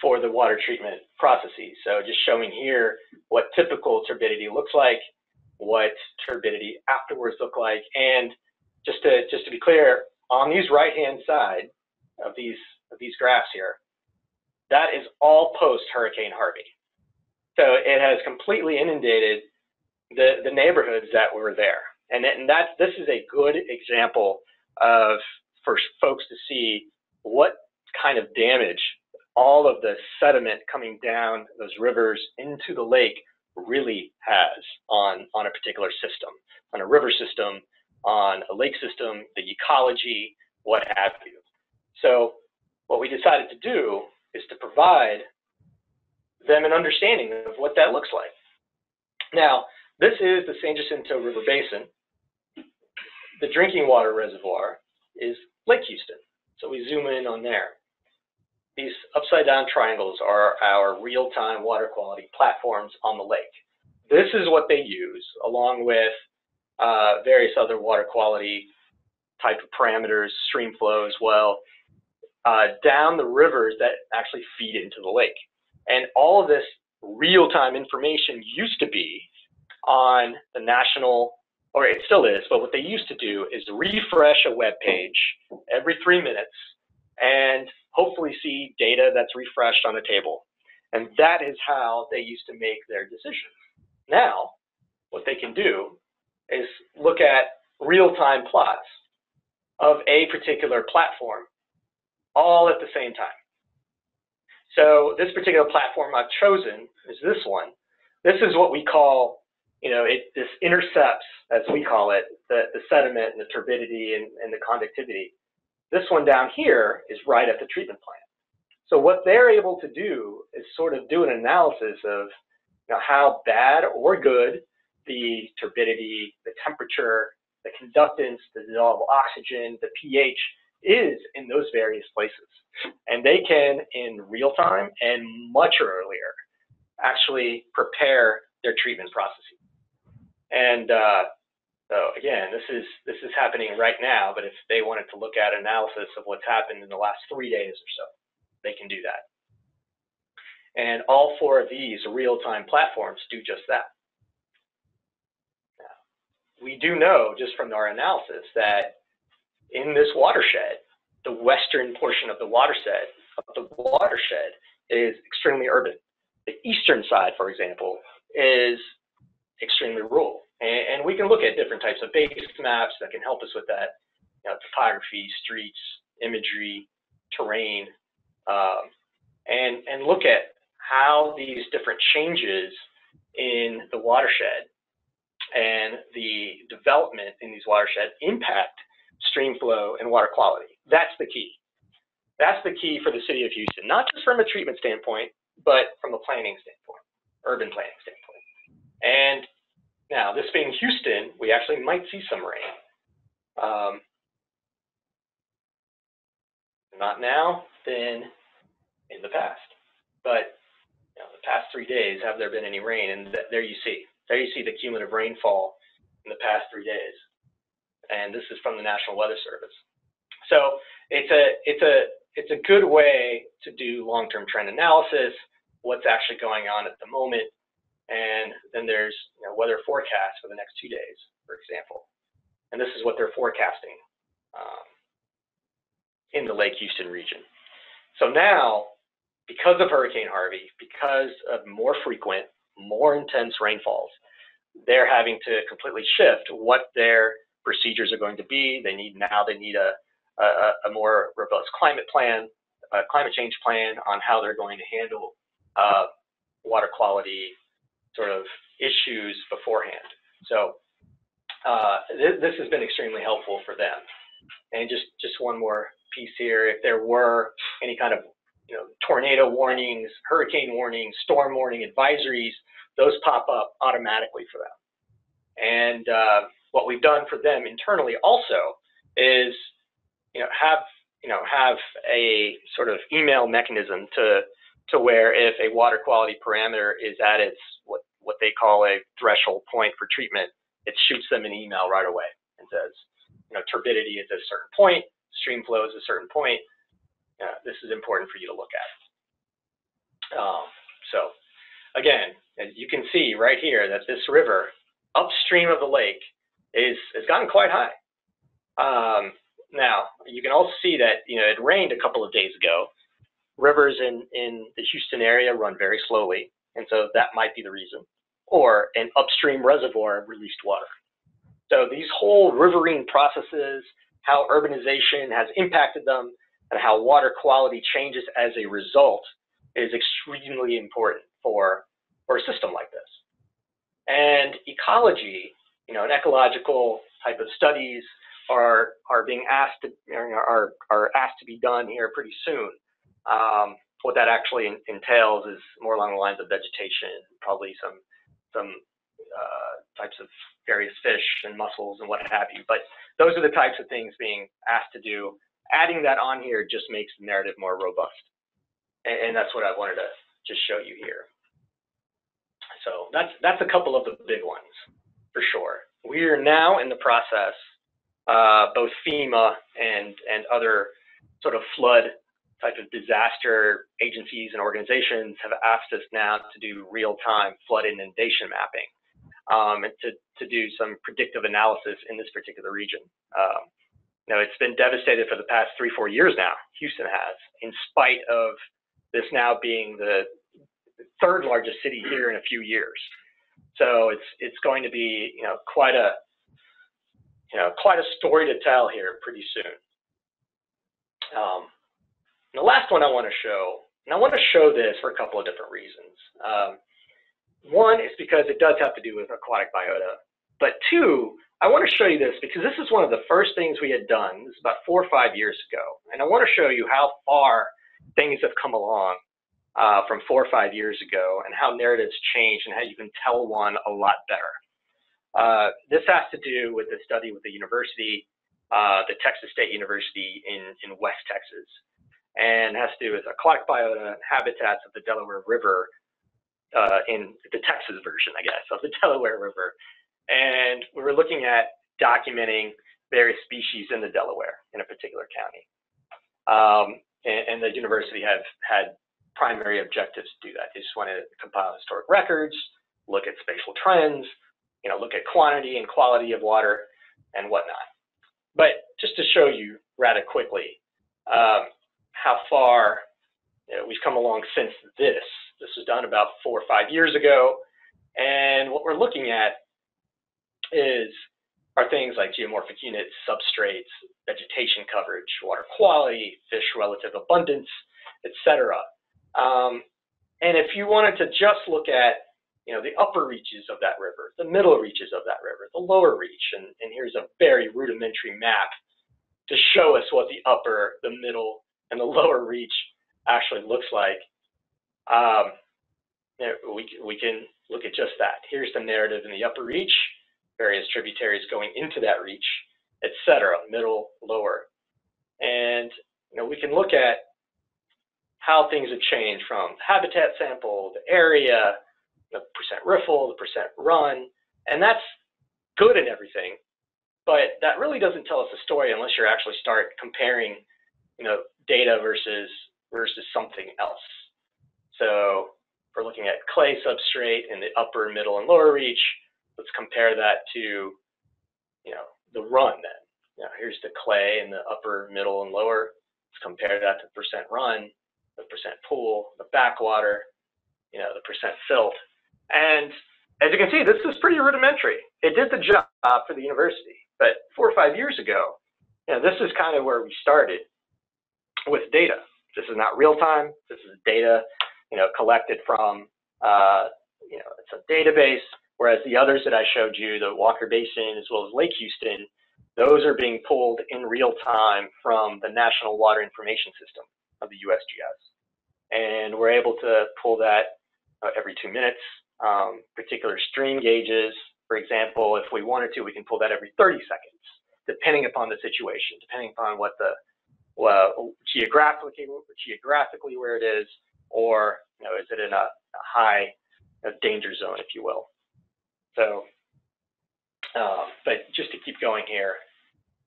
for the water treatment processes. So just showing here what typical turbidity looks like, what turbidity afterwards look like, and just to just to be clear, on these right-hand side of these of these graphs here, that is all post Hurricane Harvey. So it has completely inundated the the neighborhoods that were there, and and that this is a good example of for folks to see what kind of damage all of the sediment coming down those rivers into the lake really has on, on a particular system, on a river system, on a lake system, the ecology, what have you. So what we decided to do is to provide them an understanding of what that looks like. Now, this is the San Jacinto River Basin. The drinking water reservoir is Lake Houston. So we zoom in on there. These upside down triangles are our real-time water quality platforms on the lake. This is what they use along with uh, various other water quality type of parameters, stream flow as well, uh, down the rivers that actually feed into the lake. And all of this real-time information used to be on the national, or it still is, but what they used to do is refresh a web page every three minutes and hopefully see data that's refreshed on a table. And that is how they used to make their decisions. Now, what they can do is look at real-time plots of a particular platform all at the same time. So this particular platform I've chosen is this one. This is what we call, you know, it this intercepts, as we call it, the, the sediment and the turbidity and, and the conductivity. This one down here is right at the treatment plant. So what they're able to do is sort of do an analysis of you know, how bad or good the turbidity, the temperature, the conductance, the dissolved oxygen, the pH is in those various places. And they can, in real time and much earlier, actually prepare their treatment processes. And uh, so again, this is this is happening right now, but if they wanted to look at analysis of what's happened in the last three days or so, they can do that. And all four of these real-time platforms do just that. Now, we do know just from our analysis that in this watershed, the western portion of the watershed of the watershed is extremely urban. The eastern side, for example, is extremely rural. And, and, we can look at different types of base maps that can help us with that, you know, topography, streets, imagery, terrain, um, and, and look at how these different changes in the watershed and the development in these watersheds impact stream flow and water quality. That's the key. That's the key for the city of Houston, not just from a treatment standpoint, but from a planning standpoint, urban planning standpoint. And now, this being Houston, we actually might see some rain. Um, not now, then in the past. But you know, the past three days, have there been any rain? And th there you see. There you see the cumulative rainfall in the past three days. And this is from the National Weather Service. So it's a it's a it's a good way to do long-term trend analysis, what's actually going on at the moment, and then there's you know, weather forecast for the next two days, for example. And this is what they're forecasting um, in the Lake Houston region. So now, because of Hurricane Harvey, because of more frequent, more intense rainfalls, they're having to completely shift what their procedures are going to be. They need now they need a, a, a more robust climate plan, a climate change plan on how they're going to handle uh, water quality sort of issues beforehand. So uh, th this has been extremely helpful for them. And just just one more piece here, if there were any kind of you know tornado warnings, hurricane warnings, storm warning advisories, those pop up automatically for them. And uh, what we've done for them internally also is, you know, have you know have a sort of email mechanism to to where if a water quality parameter is at its what what they call a threshold point for treatment, it shoots them an email right away and says, you know, turbidity is at a certain point, stream flow is a certain point. Uh, this is important for you to look at. Um, so again, as you can see right here that this river upstream of the lake is has gotten quite high. Um, now you can also see that you know it rained a couple of days ago. Rivers in in the Houston area run very slowly, and so that might be the reason. Or an upstream reservoir released water. So these whole riverine processes, how urbanization has impacted them, and how water quality changes as a result is extremely important for for a system like this. And ecology, you know, an ecological type of studies are are being asked to are are asked to be done here pretty soon. Um, what that actually entails is more along the lines of vegetation, probably some some uh, types of various fish and mussels and what have you. But those are the types of things being asked to do. Adding that on here just makes the narrative more robust, and, and that's what I wanted to just show you here. So that's that's a couple of the big ones for sure. We are now in the process, uh, both FEMA and and other sort of flood type of disaster agencies and organizations have asked us now to do real-time flood inundation mapping um, and to, to do some predictive analysis in this particular region. Um, know, it's been devastated for the past three, four years now, Houston has, in spite of this now being the third largest city here in a few years. So it's it's going to be you know quite a you know quite a story to tell here pretty soon. Um, the last one I want to show, and I want to show this for a couple of different reasons. Um, one is because it does have to do with aquatic biota, but two, I want to show you this because this is one of the first things we had done. This is about four or five years ago, and I want to show you how far things have come along uh, from four or five years ago and how narratives change and how you can tell one a lot better. Uh, this has to do with the study with the university, uh, the Texas State University in, in West Texas, and has to do with aquatic biota and habitats of the Delaware River uh, in the Texas version, I guess, of the Delaware River. And we were looking at documenting various species in the Delaware in a particular county. Um, and, and, the university have had primary objectives to do that. They just want to compile historic records, look at spatial trends, you know, look at quantity and quality of water and whatnot. But just to show you rather quickly um, how far you know, we've come along since this. This was done about four or five years ago. And what we're looking at is are things like geomorphic units, substrates, vegetation coverage, water quality, fish relative abundance, etc. Um, and if you wanted to just look at, you know, the upper reaches of that river, the middle reaches of that river, the lower reach, and, and here's a very rudimentary map to show us what the upper, the middle, and the lower reach actually looks like. Um, we, we can look at just that. Here's the narrative in the upper reach, various tributaries going into that reach, etc., middle, lower. And you know, we can look at how things have changed from habitat sample, the area, the percent riffle, the percent run, and that's good and everything, but that really doesn't tell us a story unless you actually start comparing, you know, data versus versus something else. So we're looking at clay substrate in the upper, middle, and lower reach, let's compare that to, you know, the run then. Know, here's the clay in the upper, middle, and lower. Let's compare that to percent run the percent pool, the backwater, you know, the percent silt. And as you can see, this is pretty rudimentary. It did the job for the university, but four or five years ago, you know, this is kind of where we started with data. This is not real time. This is data, you know, collected from, uh, you know, it's a database. Whereas the others that I showed you, the Walker Basin as well as Lake Houston, those are being pulled in real time from the National Water Information System of the USGS. And we're able to pull that uh, every two minutes. Um, particular stream gauges, for example, if we wanted to, we can pull that every 30 seconds, depending upon the situation, depending upon what the well, geographically, geographically where it is, or you know, is it in a, a high a danger zone, if you will. So, uh, but just to keep going here,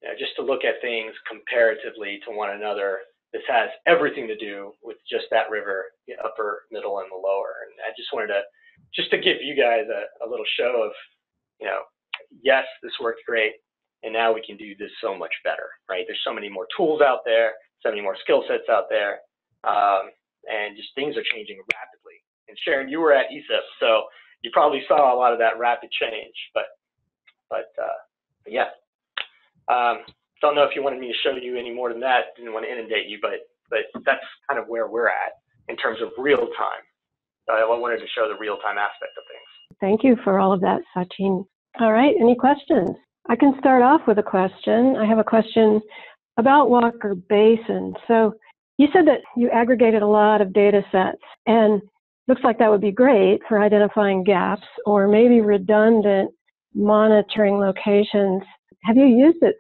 you know, just to look at things comparatively to one another, this has everything to do with just that river, the upper, middle, and the lower. And I just wanted to, just to give you guys a, a little show of, you know, yes, this worked great, and now we can do this so much better, right? There's so many more tools out there, so many more skill sets out there, um, and just things are changing rapidly. And Sheryn, you were at ESIP, so you probably saw a lot of that rapid change. But but, uh, yeah, um, don't know if you wanted me to show you any more than that. Didn't want to inundate you, but but that's kind of where we're at in terms of real time. I wanted to show the real time aspect of things. Thank you for all of that, Sachin. All right, any questions? I can start off with a question. I have a question about Walker Basin. So you said that you aggregated a lot of data sets and looks like that would be great for identifying gaps or maybe redundant monitoring locations. Have you used it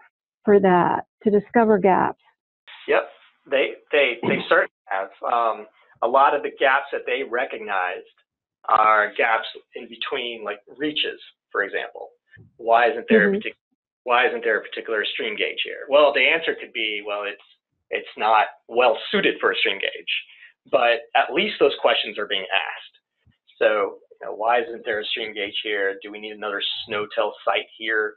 for that to discover gaps? Yep, they they they certainly have. Um, a lot of the gaps that they recognized are gaps in between, like reaches, for example. Why isn't there mm-hmm. a particular why isn't there a particular stream gauge here? Well, the answer could be, well, it's it's not well suited for a stream gauge but at least those questions are being asked. So, you know, why isn't there a stream gauge here? Do we need another SNOTEL site here?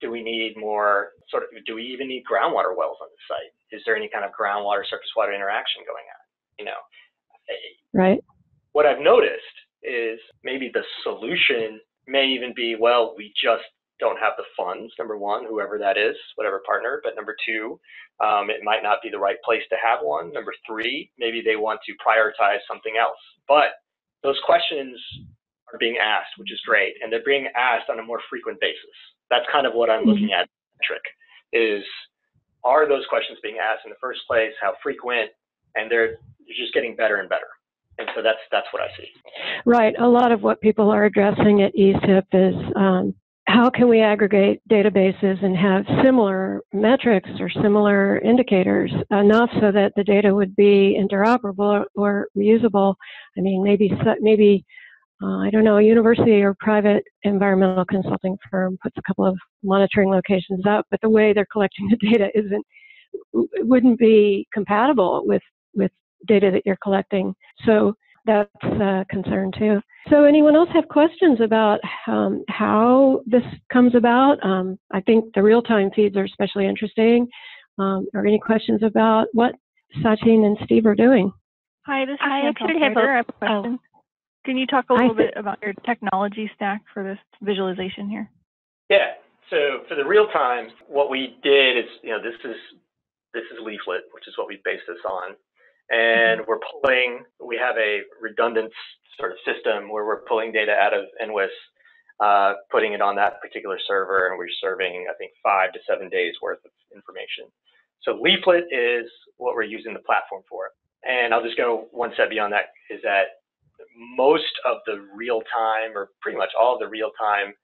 Do we need more sort of, do we even need groundwater wells on the site? Is there any kind of groundwater surface water interaction going on? You know, right. What I've noticed is maybe the solution may even be, well, we just don't have the funds, number one, whoever that is, whatever partner. But number two, um, it might not be the right place to have one. Number three, maybe they want to prioritize something else. But those questions are being asked, which is great. And they're being asked on a more frequent basis. That's kind of what I'm looking at metric is are those questions being asked in the first place? How frequent? And they're just getting better and better. And so that's that's what I see. Right. A lot of what people are addressing at ESIP is um, how can we aggregate databases and have similar metrics or similar indicators enough so that the data would be interoperable or reusable? I mean, maybe maybe uh, I don't know, a university or private environmental consulting firm puts a couple of monitoring locations up, but the way they're collecting the data isn't wouldn't be compatible with with data that you're collecting. So that's a concern too. So, anyone else have questions about um, how this comes about? Um, I think the real-time feeds are especially interesting. Um, or any questions about what Sachin and Steve are doing? Hi, this is I actually have a, a question. Can you talk a little bit about your technology stack for this visualization here? Yeah. So for the real time, what we did is, you know, this is this is Leaflet, which is what we based this on and we're pulling, we have a redundant sort of system where we're pulling data out of NWIS, uh, putting it on that particular server, and we're serving, I think, five to seven days worth of information. So Leaflet is what we're using the platform for. And I'll just go one step beyond that is that most of the real time, or pretty much all of the real time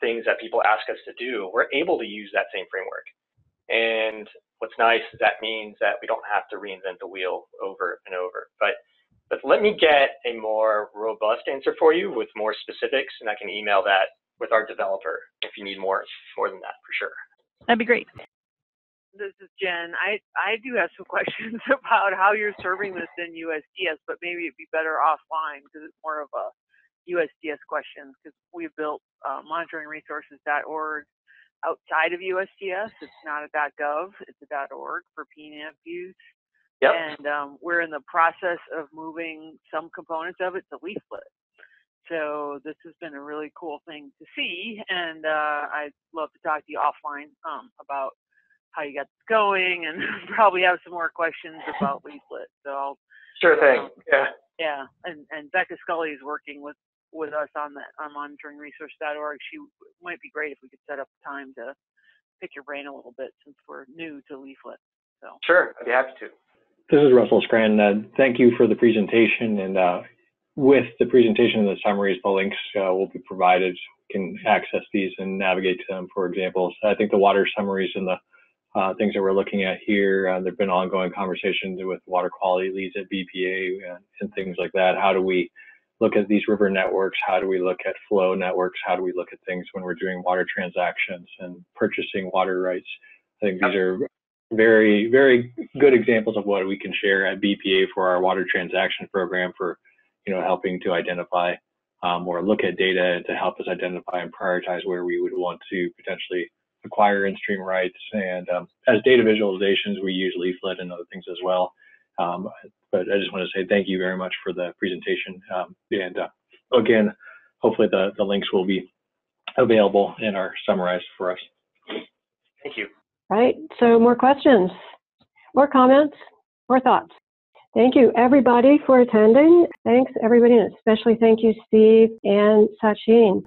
things that people ask us to do, we're able to use that same framework. And what's nice is that means that we don't have to reinvent the wheel over and over. But but let me get a more robust answer for you with more specifics, and I can email that with our developer if you need more more than that for sure. That'd be great. This is Jen. I I do have some questions about how you're serving this in USGS, but maybe it'd be better offline because it's more of a USGS question because we built uh, monitoringresources.org outside of USGS. It's not a .gov, it's a .org for PNAMP use. Yep. And um, we're in the process of moving some components of it to Leaflet. so this has been a really cool thing to see, and uh, I'd love to talk to you offline um, about how you got this going, and probably have some more questions about leaflet. So I'll, Sure thing. Yeah. yeah, and and Becca Scully is working with with us on that on monitoringresource.org. She might be great if we could set up time to pick your brain a little bit since we're new to leaflet. So Sure. I'd be happy to. This is Russell Scranton. Uh, thank you for the presentation. And uh, with the presentation and the summaries, the links uh, will be provided. You can access these and navigate to them for examples. I think the water summaries and the uh, things that we're looking at here, uh, there have been ongoing conversations with water quality leads at BPA and, and things like that. How do we look at these river networks? How do we look at flow networks? How do we look at things when we're doing water transactions and purchasing water rights? I think these are very, very good examples of what we can share at BPA for our water transaction program for, you know, helping to identify um, or look at data to help us identify and prioritize where we would want to potentially acquire in-stream rights. And um, as data visualizations, we use Leaflet and other things as well. Um, but I just want to say thank you very much for the presentation. Um, and uh, again, hopefully the, the links will be available and are summarized for us. Thank you. Right, so more questions, more comments, more thoughts. Thank you, everybody, for attending. Thanks, everybody, and especially thank you, Steve and Sachin.